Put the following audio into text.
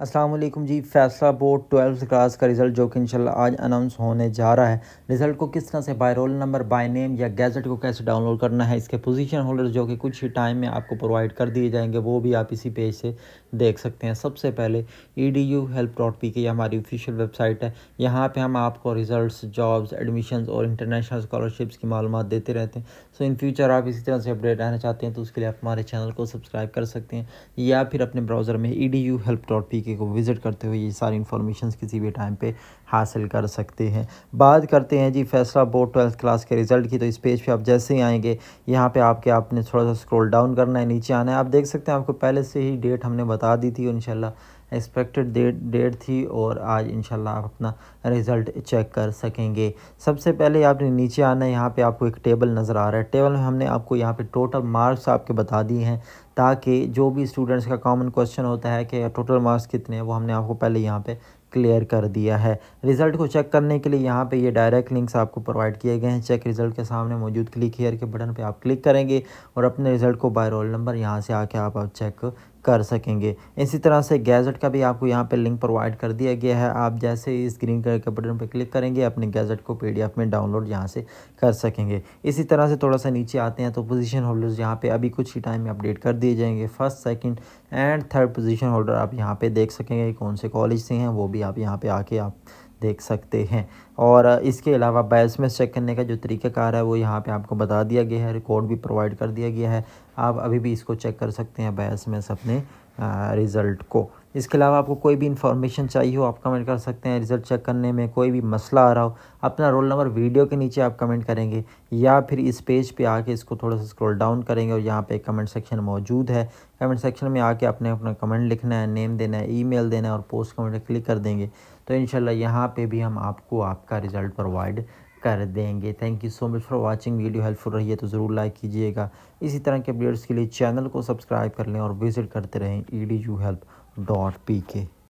वालेकुम जी, फैसला बोर्ड ट्वेल्थ क्लास का रिज़ल्ट जो कि इंशाल्लाह आज अनाउंस होने जा रहा है। रिज़ल्ट को किस तरह से by roll number by name या गैजेट को कैसे डाउनलोड करना है, इसके पोजीशन होल्डर जो कि कुछ ही टाइम में आपको प्रोवाइड कर दिए जाएँगे, वो भी आप इसी पेज से देख सकते हैं। सबसे पहले E D U help dot P K हमारी ऑफिशियल वेबसाइट है। यहाँ पर हम आपको रिज़ल्ट जॉब्स एडमिशन और इंटरनेशनल स्कॉलरशिप्स की मालूम देते रहते हैं। सो इन फ्यूचर आप इसी तरह से अपडेट रहना चाहते हैं तो उसके लिए आप हमारे चैनल को सब्सक्राइब कर सकते हैं या फिर अपने ब्राउज़र में E D U help dot P K को विज़िट करते हुए ये सारी इन्फॉर्मेशन किसी भी टाइम पे हासिल कर सकते हैं। बात करते हैं जी फैसला बोर्ड ट्वेल्थ क्लास के रिज़ल्ट की तो इस पेज पे आप जैसे ही आएँगे, यहाँ पे आपके आपने थोड़ा सा स्क्रॉल डाउन करना है, नीचे आना है। आप देख सकते हैं आपको पहले से ही डेट हमने बता दी थी इंशाल्लाह एक्सपेक्टेड डेट डेट थी और आज इंशाल्लाह आप अपना रिज़ल्ट चेक कर सकेंगे। सबसे पहले आपने नीचे आना है यहाँ पे आपको एक टेबल नज़र आ रहा है। टेबल में हमने आपको यहाँ पे टोटल मार्क्स आपके बता दिए हैं ताकि जो भी स्टूडेंट्स का कॉमन क्वेश्चन होता है कि टोटल मार्क्स कितने हैं वो हमने आपको पहले यहाँ पे क्लियर कर दिया है। रिज़ल्ट को चेक करने के लिए यहाँ पे ये डायरेक्ट लिंक्स आपको प्रोवाइड किए गए हैं। चेक रिज़ल्ट के सामने मौजूद क्लिक हेयर के बटन पे आप क्लिक करेंगे और अपने रिज़ल्ट को बाय रोल नंबर यहाँ से आके आप, आप चेक कर सकेंगे। इसी तरह से गैजेट का भी आपको यहाँ पे लिंक प्रोवाइड कर दिया गया है। आप जैसे इस ग्रीन कलर के बटन पर क्लिक करेंगे, अपने गैजेट को पीडीएफ में डाउनलोड यहाँ से कर सकेंगे। इसी तरह से थोड़ा सा नीचे आते हैं तो पोजीशन होल्डर्स यहाँ पे अभी कुछ ही टाइम में अपडेट कर दिए जाएँगे। First, second and third position holder आप यहाँ पे देख सकेंगे कौन से कॉलेज से हैं, वो भी आप यहाँ पे आके आप देख सकते हैं। और इसके अलावा बैस में चेक करने का जो तरीक़ाकार है, वो यहाँ पे आपको बता दिया गया है, रिकॉर्ड भी प्रोवाइड कर दिया गया है। आप अभी भी इसको चेक कर सकते हैं बैस में अपने रिज़ल्ट को। इसके अलावा आपको कोई भी इन्फॉर्मेशन चाहिए हो, आप कमेंट कर सकते हैं रिज़ल्ट चेक करने में, कोई भी मसला आ रहा हो, अपना रोल नंबर वीडियो के नीचे आप कमेंट करेंगे, या फिर इस पेज पे आके इसको थोड़ा सा स्क्रॉल डाउन करेंगे और यहाँ पे कमेंट सेक्शन मौजूद है। कमेंट सेक्शन में आके आपने अपना कमेंट लिखना है नेम देना है ईमेल देना है और पोस्ट कमेंट क्लिक कर देंगे। तो इन यहाँ पर भी हम आपको आपका रिज़ल्ट प्रोवाइड कर देंगे। Thank you so much for watching video helpful रही है तो ज़रूर लाइक कीजिएगा। इसी तरह के अपडेट्स के लिए चैनल को सब्सक्राइब कर लें और विज़िट करते रहें। E D U help dot P K